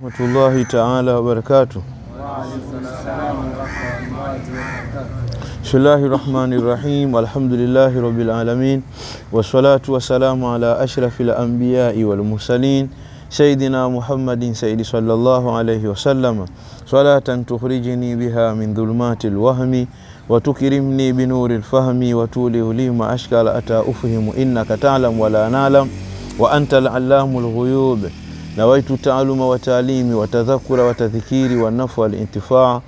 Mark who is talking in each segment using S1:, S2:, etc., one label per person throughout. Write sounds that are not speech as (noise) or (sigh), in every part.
S1: ورحمة الله تعالى وبركاته. بسم الله الرحمن الرحيم. والحمد لله رب العالمين. والصلاة والسلام على أشرف الأنبياء والمرسلين سيدنا محمد سيد صلى الله عليه وسلم. صلاة تخرجني بها من ظلمات الوهم وتكرمني بنور الفهم وتولي لي ما أشكال أتى أفهم إنك تعلم ولا نعلم وأنت العلام الغيوب. nawaitu taaluma wa taalimi watadhakura watadhikiri wanafu walintifaa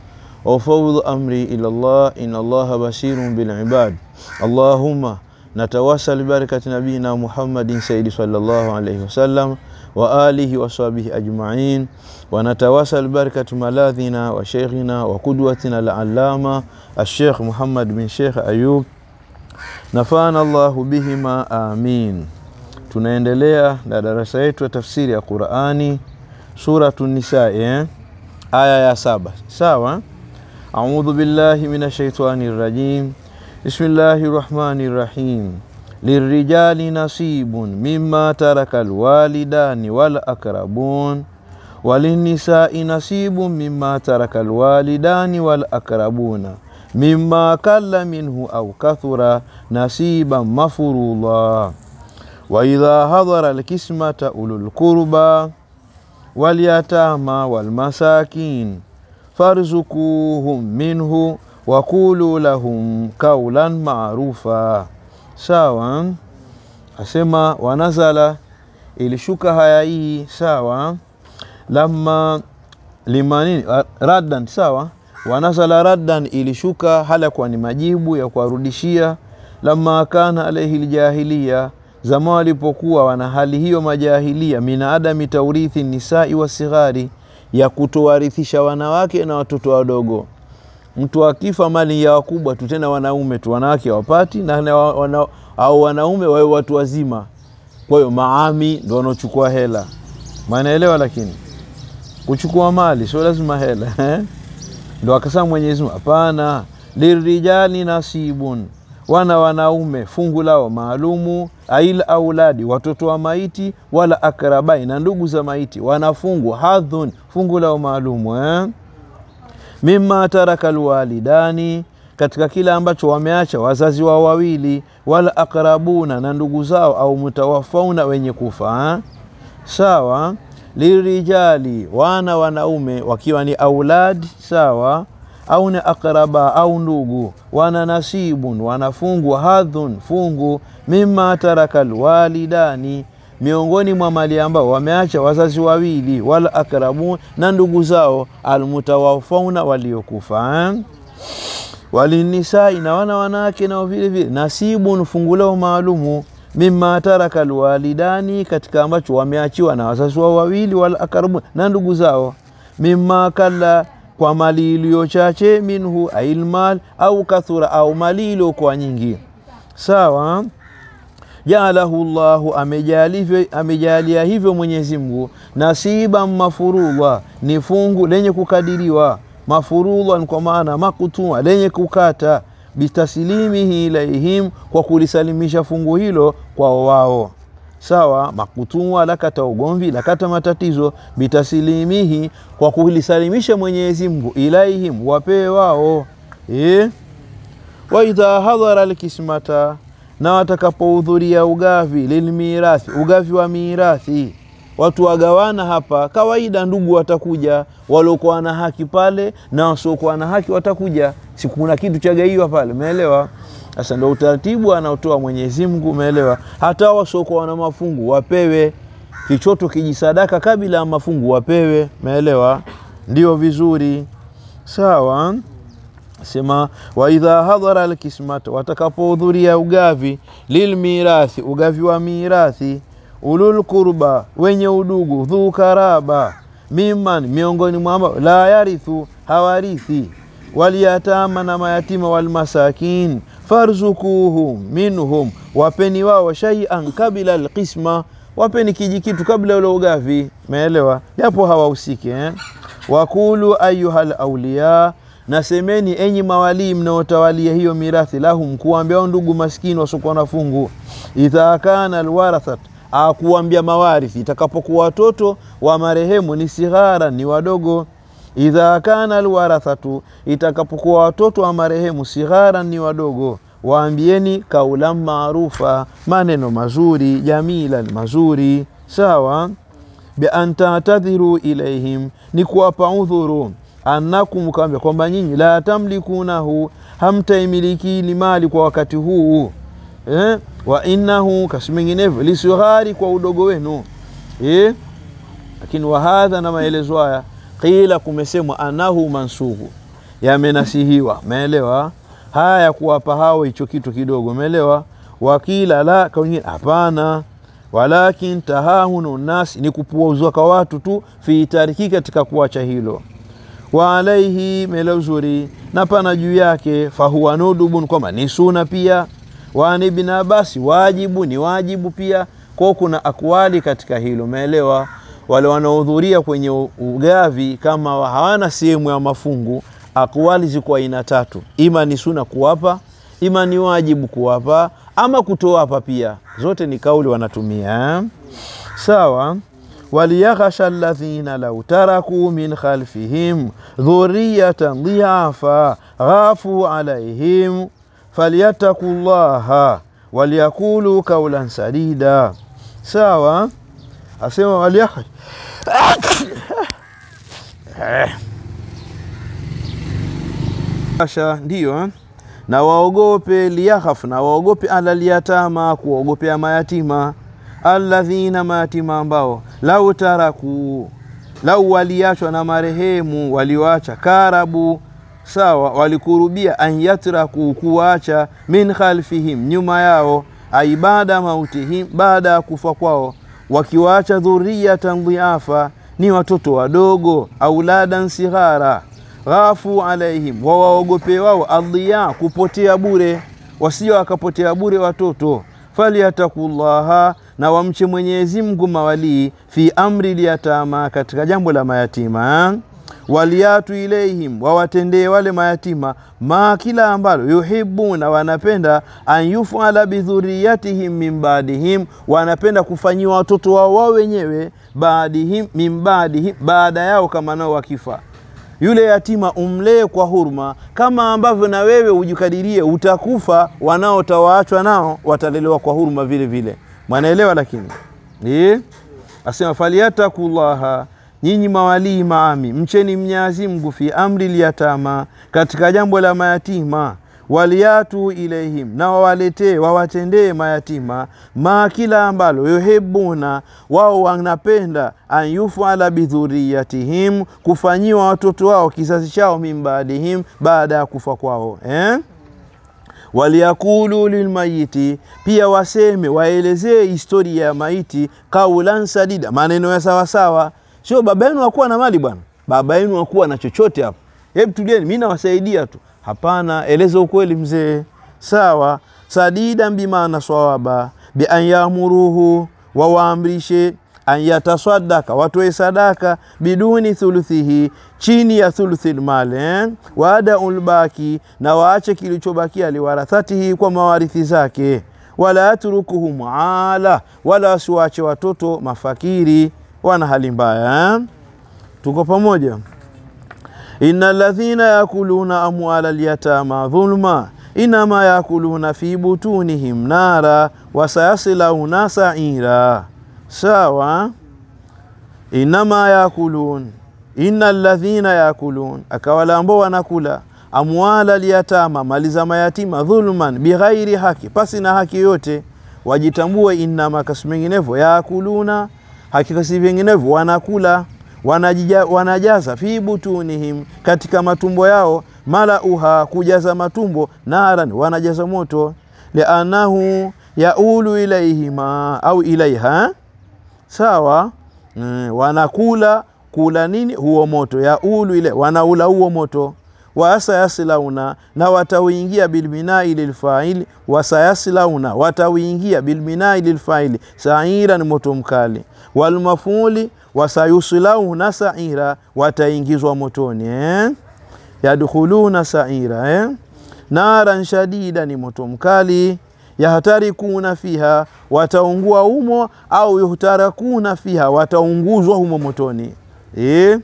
S1: waufawidhu amri ila llah ina allaha bashirun bilibad allahumma natawasal barakati nabiyina muhammadin saidi sallallahu alaihi wasallam wa alihi wasahbihi ajmain wanatawasal barakatu maladhina wa sheikhina wa qudwatina alallama alshekh muhammad bin sheikh ayub. Nafana llahu bihima amin tunaendelea na darasa yetu ya tafsiri ya Qurani suratu Nisa eh? aya ya saba. Sawa? Audhu billahi minash shaitani rajim bismillahi rahmani rahim. Lirijali nasibun mimma taraka alwalidani wal walinisai nasibun mimma taraka alwalidani wal akrabuna. Mimma minhu au kathura nasiban mafurudha waidha hadhara alkismata ulul qurba walyatama walmasakin farzukuhum minhu wakulu lahum kaulan marufa. sawa asema wanazala ilishuka haya hii sawa lama limanini raddan sawa wanazala raddan ilishuka hala kwa ni majibu ya kuwarudishia lama kana alaihi ljahiliya zama walipokuwa wana hali hiyo majahilia min adami taurithi nisai wa sighari ya kutowarithisha wanawake na watoto wadogo. Mtu akifa mali ya wakubwa tu tena wanaume tu wanawake wapati na wana, au wanaume wawe watu wazima. Kwa hiyo maami ndo wanaochukua hela. Manaelewa lakini? Kuchukua mali sio lazima hela ndo akasema mwenyezi hapana lirijali nasibun wana wanaume fungu lao maalumu ail auladi watoto wa maiti wala akrabai na ndugu za maiti wanafungu hadhun fungu lao maalumu eh? mima taraka lwalidani katika kile ambacho wameacha wazazi wao wawili wala akrabuna na ndugu zao au mutawafauna wenye kufa eh? sawa lirijali wana wanaume wakiwa ni auladi sawa au ni akraba au ndugu wana nasibun wanafungu hadhun fungu mima taraka lwalidani miongoni mwa mali ambao wameacha wazazi wawili wala akrabun na ndugu zao almutawafauna waliokufa eh? walinisai na wana wanawake nao vile vile nasibun fungu lao maalumu. Mima taraka lwalidani katika ambacho wameachiwa na wazazi wao wawili wala akrabun na ndugu zao. Mima kala kwa mali iliyo chache minhu ailmal au kathura au mali iliyokuwa nyingi. Sawa. Jaalahu llahu amejalia hivyo mwenyezi mungu. Nasiba mafurudha ni fungu lenye kukadiriwa. Mafurudha ni kwa maana makutua lenye kukata. Bitaslimihi ilaihim kwa kulisalimisha fungu hilo kwa wao sawa makutua lakata ugomvi lakata matatizo bitasilimihi kwa kulisalimisha mwenyezi mungu ilaihim wapee wao. E? waidha hadhara lkismata na watakapohudhuria ugavi lilmirathi ugavi wa mirathi. Watu wagawana hapa kawaida ndugu watakuja waliokuwa na haki pale na wasiokuwa na haki watakuja. Sikuna kitu chagaiwa pale umeelewa sasa ndo utaratibu anaotoa Mwenyezi Mungu, umeelewa? Hata wasiokuwa na mafungu wapewe kichoto kijisadaka kabla ya mafungu wapewe, umeelewa? Ndio vizuri, sawa. Sema wa idha hadhara alkismat, watakapohudhuria ugavi lilmirathi, ugavi wa mirathi, ulul kurba, wenye udugu, dhu karaba, miman, miongoni mwa la yarithu, hawarithi, waliyatama, na mayatima, walmasakin farzukuhum minhum, wapeni wao shay'an kabla alqisma, wapeni kijikitu kabla ule ugavi, meelewa? Japo hawahusiki eh? Wakulu ayuha lauliya, nasemeni enyi mawalii mnaotawalia hiyo mirathi, lahum, kuwambia ndugu maskini wasiokuwa na fungu, idha kana alwarathat akuambia mawarithi, itakapokuwa watoto wa marehemu ni sighara, ni wadogo. Idha kana alwarathatu, itakapokuwa watoto wa marehemu sighara, ni wadogo, waambieni kaulan maarufa, maneno mazuri, jamilan, mazuri, sawa. Bian tatadhiru ilaihim, ni kuwapa udhuru annakum, kawambia kwamba nyinyi la tamlikunahu, hamtaimiliki mali kwa wakati huu eh? wa innahu kasi menginevyo lisighari, kwa udogo wenu eh? Lakini wahadha, na maelezo haya qila, kumesemwa anahu mansuhu, yamenasihiwa. Umeelewa haya ya kuwapa hao hicho kitu kidogo, umeelewa. Wakila la kawingine hapana walakin tahahunu nasi, ni kupuuzwa kwa watu tu, fi tariki, katika kuacha hilo wa alaihi mele uzuri na pana juu yake, fahuwa nudubun, kwamba ni suna pia. Wani ibn Abasi wajibu ni wajibu pia, kwa kuna akwali katika hilo, umeelewa. Wale wanaohudhuria kwenye ugavi kama hawana sehemu ya mafungu, akwali ziko aina tatu, ima ni suna kuwapa, ima ni wajibu kuwapa, ama kutowapa pia, zote ni kauli wanatumia sawa. Waliyakhsha alladhina lau tarakuu min khalfihim dhuriyatan dhiafa ghafu alaihim falyattaqullaha llaha waliyakulu kaulan sadida. Sawa, asema waliyakhasha ndiyo na waogope, liyakhaf na waogope, ala liyatama, kuwaogopea mayatima alladhina mayatima ambao lau taraku lau waliachwa na marehemu walioacha karabu sawa, walikurubia an yatraku kuwacha min khalfihim nyuma yao, ai baada mautihim, baada ya kufa kwao, wakiwaacha dhuriyatan dhiafa, ni watoto wadogo, auladan sighara, ghafu alaihim, wawaogope wao adhiya, kupotea bure, wasio wakapotea bure watoto falyatakullaha na wamche Mwenyezi Mungu mawalii fi amri liyatama, katika jambo la mayatima. Waliyatu ilaihim, wawatendee wale mayatima ma kila ambalo yuhibuna, wanapenda an yufala bidhuriyatihim min baadihim, wanapenda kufanyiwa watoto wao wao wenyewe baadihim min baadihim, baada yao, kama nao wakifa yule yatima umlee kwa huruma, kama ambavyo na wewe ujikadirie utakufa, wanaotawaachwa nao watalelewa kwa huruma vile vile. Mwanaelewa? Lakini ni asema faliyatakullaha, nyinyi mawalii maami, mcheni Mwenyezi Mungu fi amri liyatama, katika jambo la mayatima waliatu ilaihim, na wawaletee wawatendee mayatima ma kila ambalo yuhibuna, wao wanapenda an yufala bidhuriyatihim, kufanyiwa watoto wao kizazi chao min baadihim, baada ya kufa kwao eh? waliyakulu lilmayiti, pia waseme waelezee historia ya maiti, kaulan sadida, maneno ya sawasawa. Sio baba yenu hakuwa na mali bwana, baba yenu hakuwa na chochote hapo, hebu tulieni, mi nawasaidia tu Hapana, eleza ukweli mzee. Sawa, sadidan bimaana swawaba bi an yamuruhu, wawaamrishe an watoe sadaka biduni thuluthihi, chini ya thuluthi lmali eh? lbaki, baki, na waache kilichobakia liwarathatihi, kwa mawarithi zake. Wala yatrukuhum ala, wala wasiwache watoto mafakiri, wana hali mbaya eh? Tuko pamoja? Inna ladhina yakuluna amwala lyatama dhulma inama yakuluna fi butunihim nara wasayaslauna saira. Sawa, inama yakulun, inna ladhina yakulun, akawala ambao wanakula amwala lyatama, mali za mayatima, dhulman, bighairi haki, pasi na haki yote. Wajitambue, inama menginevyo, yakuluna, hakika si vinginevyo, wanakula wanajija, wanajaza fi butunihim, katika matumbo yao, malauha, kujaza matumbo, naran, wanajaza moto, lianahu yaulu ilaihima au ilaiha, sawa. Mm, wanakula kula nini? Huo moto, yaulu ile, wanaula huo moto wasayaslauna na watauingia bilbinai lilfaili, wasayaslauna watauingia bilbinai lilfaili, saira ni moto mkali, walmafuli wasayuslauna saira, wataingizwa motoni eh? yadkhuluna saira eh? naran shadida ni moto mkali, yahtarikuna fiha, wataungua humo, au yuhtarakuna fiha, wataunguzwa humo motoni e?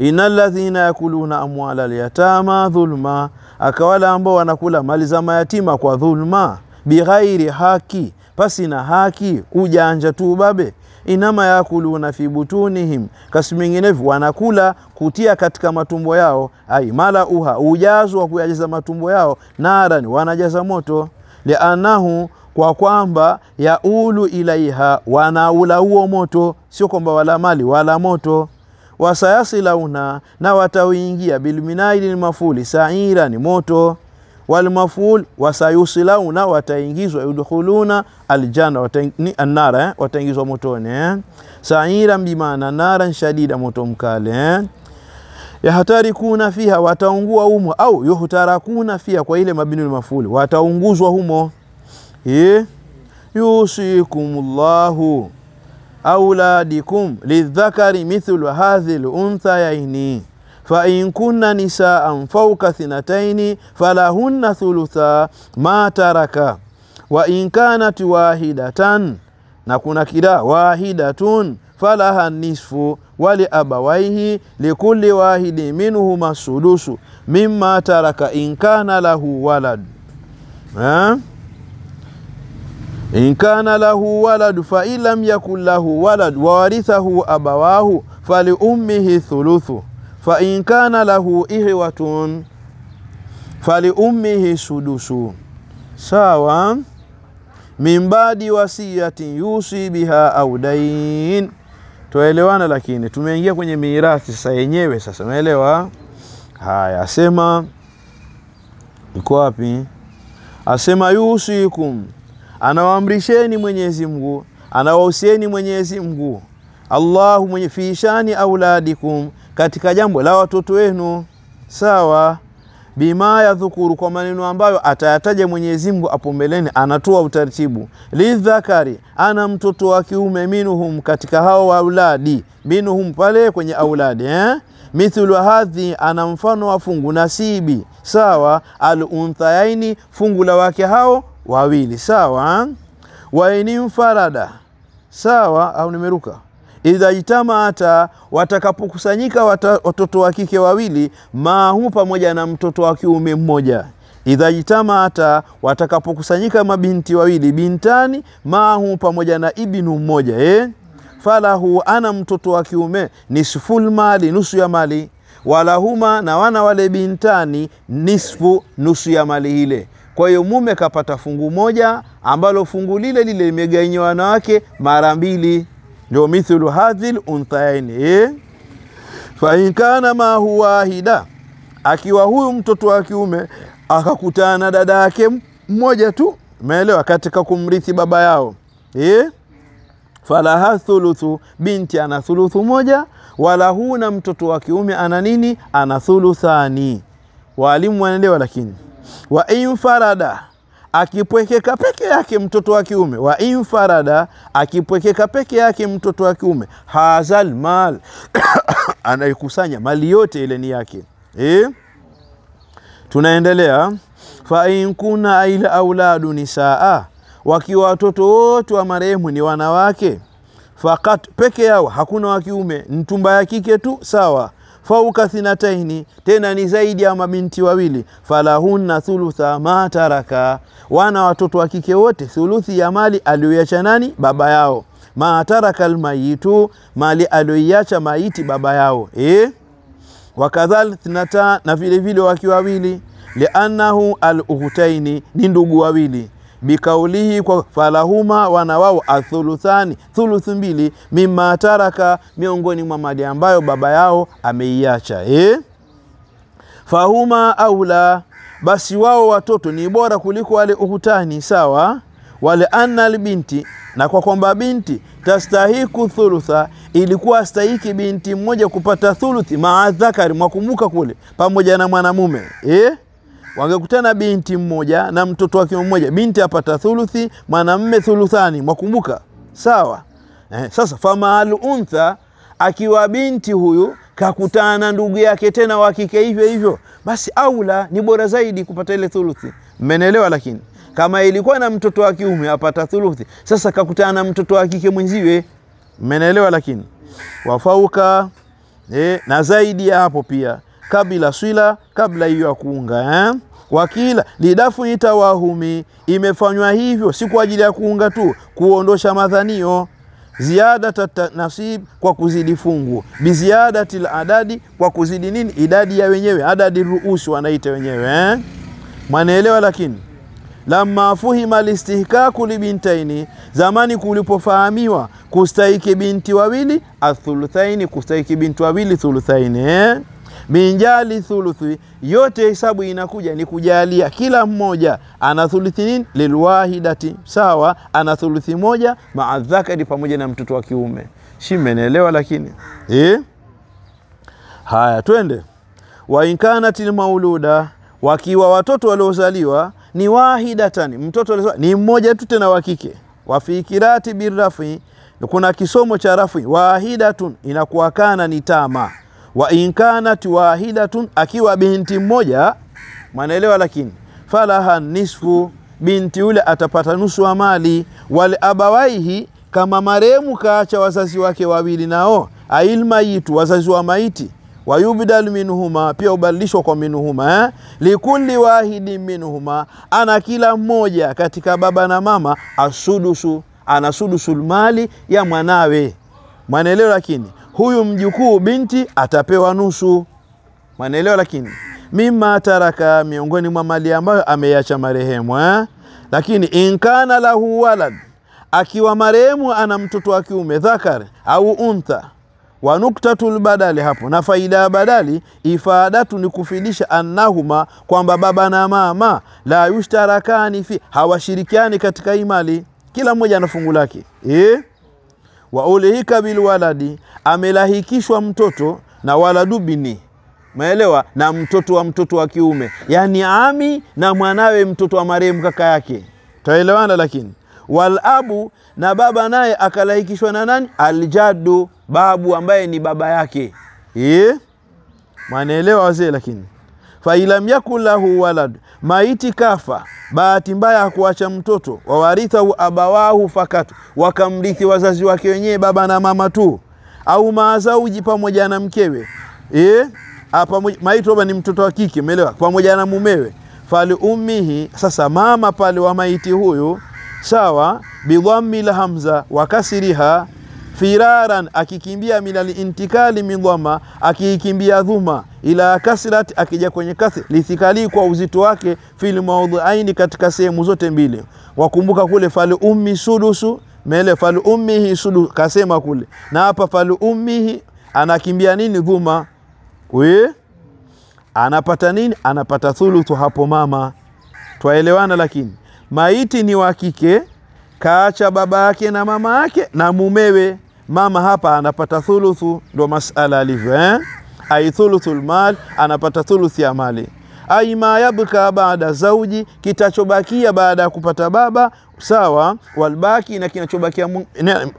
S1: Inna ladhina yakuluna amwala lyatama dhulma, akawala ambao wanakula mali za mayatima kwa dhulma, bighairi haki, pasi na haki, ujanja tu babe. Inama yakuluna fi butunihim, kasi minginevyo wanakula kutia katika matumbo yao, ai mala uha, ujazo wa kuyajaza matumbo yao, narani, wanajaza moto, lianahu kwa kwamba yaulu ilaiha, wanaula huo moto, sio kwamba wala mali wala moto wasayasilauna na watauingia bilminaili mafuli saira ni moto walmaful wasayusilauna wataingizwa yudkhuluna aljana watang, annara eh? wataingizwa motoni eh? saira bimana naran shadida moto mkale eh? yahtarikuna fiha wataungua humo au yuhtarakuna fiha kwa ile mabinu mafuli wataunguzwa humo eh? yusikumullahu auladikum lidhakari mithlu hadhi lunthayaini fain kunna nisaan fauka thinataini falahunna thulutha ma taraka wain kanat wahidatan na kuna kida wahidatun falaha nisfu waliabawaihi likulli wahidi minhuma sudusu mima taraka in kana lahu walad ha? In kana lahu walad fa in lam yakun lahu walad wawarithahu abawahu faliummihi thuluthu. Fa in kana lahu ihwatun faliummihi sudusu sawa. Min badi wasiyatin yusi biha au dain twaelewana lakini tumeingia kwenye mirathi sasa yenyewe sasa umeelewa? Haya asema iko wapi? Asema yusikum anawaamrisheni Mwenyezi Mungu, anawahusieni Mwenyezi Mungu. Allahu mwenye fi shani auladikum, katika jambo la watoto wenu, sawa. Bima yadhukuru, kwa maneno ambayo atayataja Mwenyezi Mungu hapo mbeleni, anatoa utaratibu. Lidhakari, ana mtoto wa kiume, minuhum, katika hao auladi, minuhum pale kwenye auladi eh? mithlu hadhi, ana mfano wa fungu nasibi, sawa. Alunthayaini, fungu la wake hao wawili sawa. wainimfarada sawa, au nimeruka. idha ijtamaata, watakapokusanyika watoto wa kike wawili, mahu, pamoja na mtoto wa kiume mmoja. idha ijtamaata, watakapokusanyika mabinti wawili, bintani, mahu, pamoja na ibnu mmoja eh? falahu, ana mtoto wa kiume, nisful mali, nusu ya mali, walahuma, na wana wale bintani, nisfu, nusu ya mali ile kwa hiyo mume kapata fungu moja ambalo fungu lile lile limegainywa wanawake mara mbili, ndio mithlu hadhil unthayaini eh? fa in kana mahu wahida, akiwa huyu mtoto wa kiume akakutana na dada yake mmoja tu, umeelewa, katika kumrithi baba yao eh? falaha thuluthu, binti ana thuluthu moja, wala huu na mtoto wa kiume ana nini? Ana thuluthani. Waalimu wanaelewa lakini wa infarada akipwekeka peke yake mtoto wa kiume, wa infarada akipwekeka peke yake mtoto wa kiume, hazal mal (coughs) anaikusanya mali yote ile ni yake. E? Tunaendelea, fa inkuna aila ila auladu nisaa, wakiwa watoto wote wa marehemu ni wanawake, fakat peke yao hakuna wa kiume, ntumba ya kike tu, sawa fauka thinataini, tena ni zaidi ya mabinti wawili, falahunna thulutha ma taraka, wana watoto wa kike wote thuluthi ya mali aliyoiacha nani? Baba yao. Ma taraka almayitu, mali aliyoiacha maiti baba yao e? wakadhal thinata, na vilevile vile wakiwa wawili, liannahu aluhutaini, ni ndugu wawili bikaulihi kwa falahuma wana wao athuluthani thuluthu mbili mima taraka miongoni mwa mali ambayo baba yao ameiacha eh? fahuma aula basi wao watoto ni bora kuliko wale uhutani sawa wale anna albinti na kwa kwamba binti tastahiku thulutha ilikuwa astahiki binti mmoja kupata thuluthi maadhakari mwakumbuka kule pamoja na mwanamume eh? Wangekutana binti mmoja na mtoto wake mmoja, binti apata thuluthi, mwanamme thuluthani, mwakumbuka sawa eh? Sasa famaalu untha, akiwa binti huyu kakutana na ndugu yake tena wakike hivyo hivyo, basi aula ni bora zaidi kupata ile thuluthi. Mmenelewa? Lakini kama ilikuwa na mtoto wa kiume apata thuluthi. Sasa kakutana na mtoto wa kike mwenziwe, mmenelewa Lakini wafauka eh, na zaidi ya hapo pia kabla swila, kabla hiyo ya kuunga eh? Wakila lidafu itawahumi, imefanywa hivyo si kwa ajili ya kuunga tu, kuondosha madhanio ziada nasib kwa kuzidi fungu, biziadati ladadi kwa kuzidi nini, idadi ya wenyewe, adadi ruusi wanaita wenyewe eh? Mwanaelewa? Lakini lamma fuhima listihkaku libintaini, zamani kulipofahamiwa kustahiki binti wawili, athuluthaini, kustahiki binti wawili thuluthaini eh? Minjali thuluthi, yote hesabu inakuja ni kujalia kila mmoja ana thuluthi nini, lilwahidati, sawa, ana thuluthi moja maa dhakari, pamoja na mtoto wa kiume. shi mmenielewa? Lakini eh? Haya, twende wa lmauluda, wakiwa watoto waliozaliwa ni wahidatan, mtoto ni mmoja tu, tena wa kike. Wa fi kirati birafi, kuna kisomo cha rafi, wahidatun inakuwa kana ni tama wa inkanat wahidatun, akiwa binti mmoja, mwanaelewa. Lakini falaha nisfu, binti yule atapata nusu wa mali. Wal abawaihi, kama marehemu kaacha wazazi wake wawili, nao ailmayitu, wazazi wa maiti, wayubdal minhuma, pia ubadilishwa kwa minhuma eh? likulli wahidi minhuma, ana kila mmoja katika baba na mama asudusu, ana sudusul mali ya mwanawe, mwanaelewa. Lakini huyu mjukuu binti atapewa nusu, mwanaelewa. Lakini mima taraka, miongoni mwa mali ambayo ameacha marehemu eh? Lakini inkana lahu walad, akiwa marehemu ana mtoto wa kiume dhakar au untha, wa nuktatul badali, hapo na faida ya badali ifadatu ni kufidisha annahuma, kwamba baba na mama la yushtarakani fi, hawashirikiani katika hii mali, kila mmoja ana fungu lake eh? Wa bilwaladi, amelahikishwa mtoto na waladu bini, maelewa na mtoto wa mtoto wa kiume, yani ami na mwanawe mtoto wa marehemu kaka yake, taelewana. Lakini walabu na baba naye akalahikishwa na nani? Aljadu, babu ambaye ni baba yake e? mwanaelewa wazee. Lakini failam yakun lahu walad, maiti kafa bahati mbaya hakuacha mtoto, wawarithahu abawahu fakat, wakamrithi wazazi wake wenyewe baba na mama tu, au maazauji, pamoja na mkewe e? maiti ni mtoto wa kike, umeelewa, pamoja na mumewe. Fali ummihi, sasa mama pale wa maiti huyu, sawa, bidhammi la hamza wa kasriha firaran akikimbia minal intikali min dhamma, akiikimbia dhuma ila kasrat, akija kwenye kasri lithikali, kwa uzito wake fil maudhiaini, katika sehemu zote mbili. Wakumbuka kule fal ummi sudusu mele fal ummihi sudu kasema kule, na hapa fal ummihi anakimbia nini? Dhuma we anapata nini? Anapata thuluthu hapo mama, twaelewana. Lakini maiti ni wa kike, kaacha baba yake na mama yake na mumewe mama hapa anapata thuluthu, ndo masala alivyo eh? ai thuluthu lmal, anapata thuluthi ya mali. Ai ma yabka baada zauji, kitachobakia baada ya kupata baba sawa. Walbaki na kinachobakia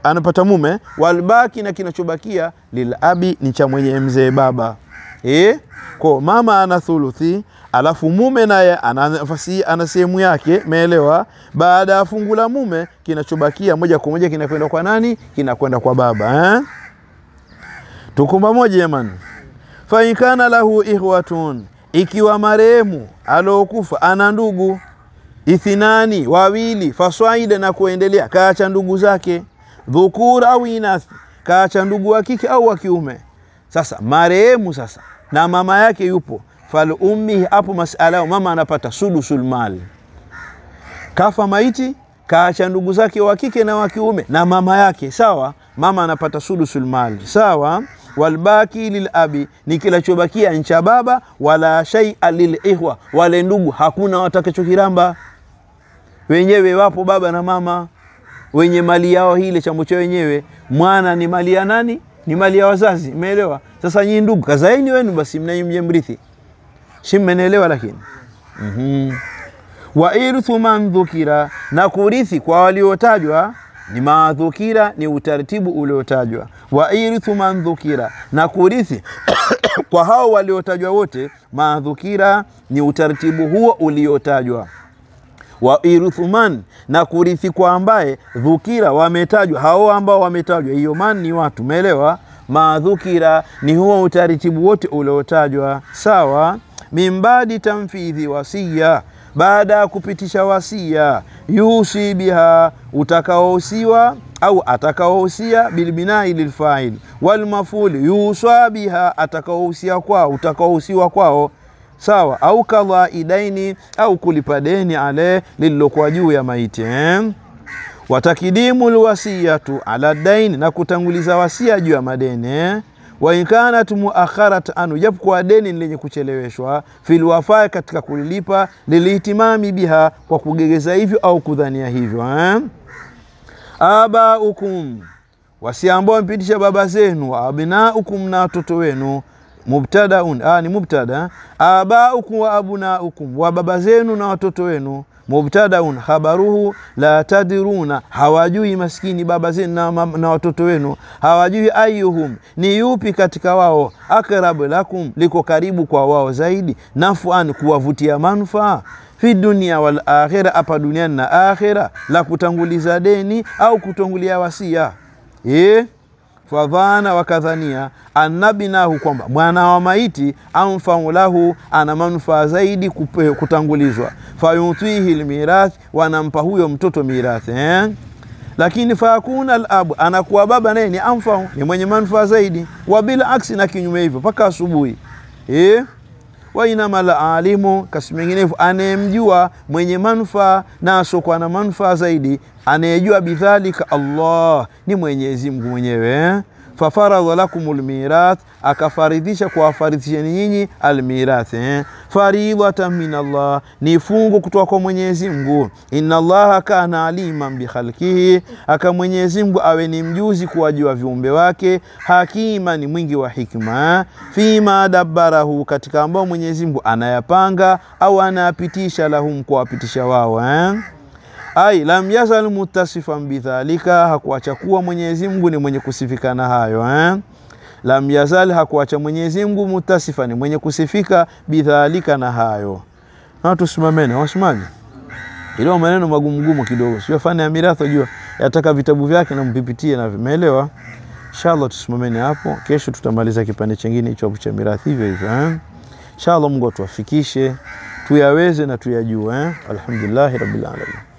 S1: anapata mume, walbaki na kinachobakia lilabi, ni cha mwenye mzee baba eh? Kwa mama ana thuluthi alafu mume naye ana nafasi, ana sehemu yake, meelewa. Baada ya fungu la mume, kinachobakia moja kwa moja kinakwenda kwa nani? Kinakwenda kwa baba eh? Tuko pamoja jamani. Fa in kana lahu ihwatun ikiwa marehemu aliokufa ana ndugu ithinani, wawili, faswaida na kuendelea, kaacha ndugu zake, dhukura au inathi, kaacha ndugu wa kike au wa kiume. Sasa marehemu sasa na mama yake yupo fal ummi hapo, masala mama anapata sudusul mali. Kafa maiti kaacha ndugu zake wa kike na wa kiume na mama yake, sawa. Mama anapata sudusul mali, sawa. Walbaki lilabi, ni kilachobakia ncha baba. Wala shaia lilihwa, wale ndugu hakuna watakachokiramba, wenyewe wapo baba na mama wenye mali yao, hile chambo cha wenyewe. Mwana ni mali ya nani? Ni mali ya wazazi, umeelewa? Sasa nyinyi ndugu kazaeni wenu basi, mnai mje mrithi si mmenielewa? Lakini mm -hmm. wa irthu man dhukira, na kurithi kwa waliotajwa ni madhukira, ni utaratibu uliotajwa. Wa irthu man dhukira, na kurithi (coughs) kwa hao waliotajwa wote, madhukira ni utaratibu huo uliotajwa. Wa irithu man, na kurithi kwa ambaye dhukira, wametajwa hao ambao wametajwa. Hiyo man ni watu, umeelewa? Madhukira ni huo utaratibu wote uliotajwa, sawa. Mimbadi tamfidhi wasia, baada ya kupitisha wasia, yusi biha, utakaohusiwa au atakaohusia bilbinai lilfail walmafuli yuswa biha, atakaohusia kwao, utakaohusiwa kwao sawa, au kadha idaini, au kulipa deni ale lililokuwa juu ya maiti eh? Watakidimu lwasiyatu ala daini, na kutanguliza wasia juu ya madeni eh? wainkanat muakharat anu, japokuwa deni lenye kucheleweshwa, filwafaa, katika kulilipa, lilihitimami biha, kwa kugegeza hivyo au kudhania hivyo eh? abaukum wasia ambao wamepitisha baba zenu, wa abnaukum na watoto wenu. Mubtadaun ah, ni mubtada. Abaukum wa abnaukum, wa baba zenu na watoto wenu. Mubtadaun khabaruhu la tadiruna, hawajui maskini baba zenu na, na watoto wenu hawajui. Ayuhum, ni yupi katika wao. Akrabu lakum, liko karibu kwa wao zaidi. Nafuan, kuwavutia manufaa fi dunia wal akhira, apa duniani na akhira, la kutanguliza deni au kutangulia wasia e? Fadhana wakadhania annabinahu, kwamba mwana wa maiti amfau lahu, ana manufaa zaidi kutangulizwa. Fayutihi lmirathi, wanampa huyo mtoto mirathi eh? Lakini fayakuna alabu, anakuwa baba naye ni amfau, ni mwenye manufaa zaidi. Wabila aksi, na kinyume hivyo mpaka asubuhi eh? wainama lalimu alimu kasi menginevu, anayemjua mwenye manufaa na asokuwa na manufaa zaidi, anayejua bidhalika Allah ni Mwenyezi Mungu mwenyewe. Fafaradha lakum lmirath, akafaridhisha kuwafaridhisheni nyinyi almirath eh? faridhatan min Allah, ni fungu kutoka kwa Mwenyezi Mungu. Inna Allaha kana aliman bikhalqihi, aka Mwenyezi Mungu awe ni mjuzi kuwajua viumbe wake. Hakima, ni mwingi wa hikma. Fima dabbarahu, katika ambao Mwenyezi Mungu anayapanga au anayapitisha, lahum, kuwapitisha wao eh? Ai lam yazal mutasifan bidhalika, hakuacha kuwa Mwenyezi Mungu ni mwenye kusifika na hayo eh? Lam yazal, hakuacha Mwenyezi Mungu mutasifa, ni mwenye kusifika bidhalika, na hayo. Na tusimameni wasimaji ilo maneno magumugumu kidogo, sio fani ya mirathi, jua yataka vitabu vyake na mpipitie na vimeelewa. Inshallah tusimameni hapo, kesho tutamaliza kipande kingine hicho cha mirathi hivyo hivyo eh? Inshallah Mungu atuwafikishe tuyaweze na tuyajue eh? Alhamdulillah rabbil alamin.